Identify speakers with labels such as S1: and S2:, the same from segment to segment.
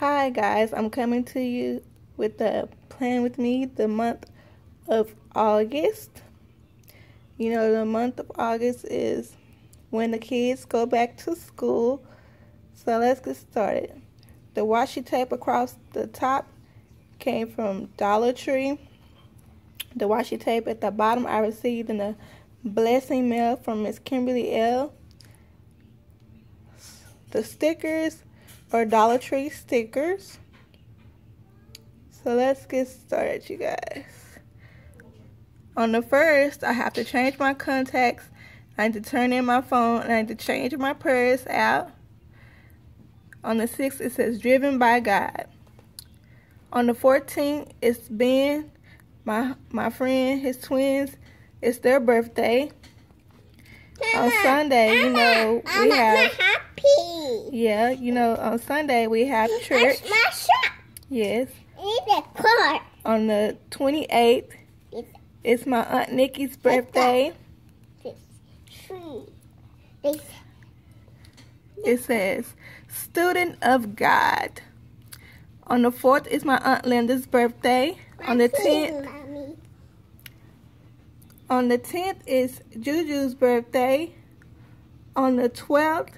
S1: Hi guys, I'm coming to you with the plan with me the month of August. You know, the month of August is when the kids go back to school. So let's get started. The washi tape across the top came from Dollar Tree. The washi tape at the bottom I received in a blessing mail from Miss Kimberly L. The stickers or Dollar Tree stickers. So let's get started, you guys. On the first, I have to change my contacts. I need to turn in my phone and I need to change my purse out. On the 6th, it says driven by God. On the 14th, it's Ben, my, my friend, his twins. It's their birthday. On Sunday, you know, we have yeah, you know, on Sunday we have church.
S2: That's my shop.
S1: Yes.
S2: the car.
S1: On the 28th, it's my Aunt Nikki's birthday.
S2: This tree. This.
S1: It says, Student of God. On the 4th is my Aunt Linda's birthday. On the 10th, on the 10th is Juju's birthday. On the 12th,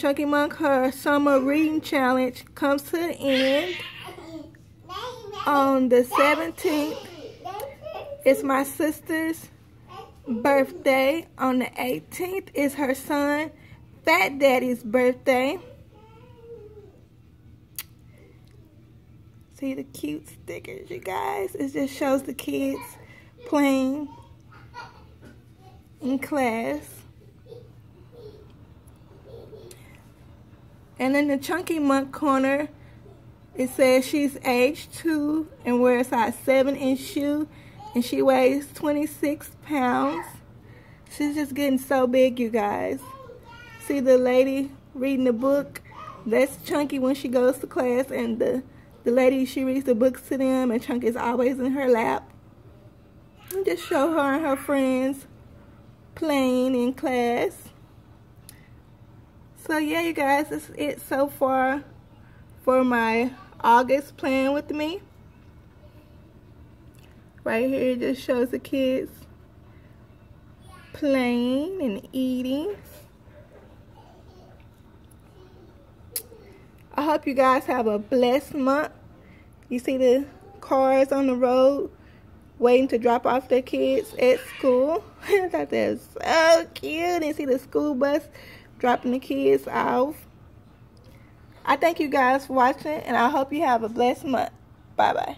S1: Chunky Monk, her summer reading challenge comes to an end. On the 17th, it's my sister's birthday. On the 18th is her son, Fat Daddy's birthday. See the cute stickers, you guys? It just shows the kids playing in class. And in the Chunky Monk corner, it says she's age 2 and wears size 7 inch shoe and she weighs 26 pounds. She's just getting so big, you guys. See the lady reading the book? That's Chunky when she goes to class and the, the lady, she reads the books to them and Chunky's always in her lap. And just show her and her friends playing in class. So yeah, you guys, that's it so far for my August plan with me. Right here, it just shows the kids playing and eating. I hope you guys have a blessed month. You see the cars on the road waiting to drop off their kids at school. I thought that was so cute. And see the school bus dropping the kids off. I thank you guys for watching, and I hope you have a blessed month. Bye-bye.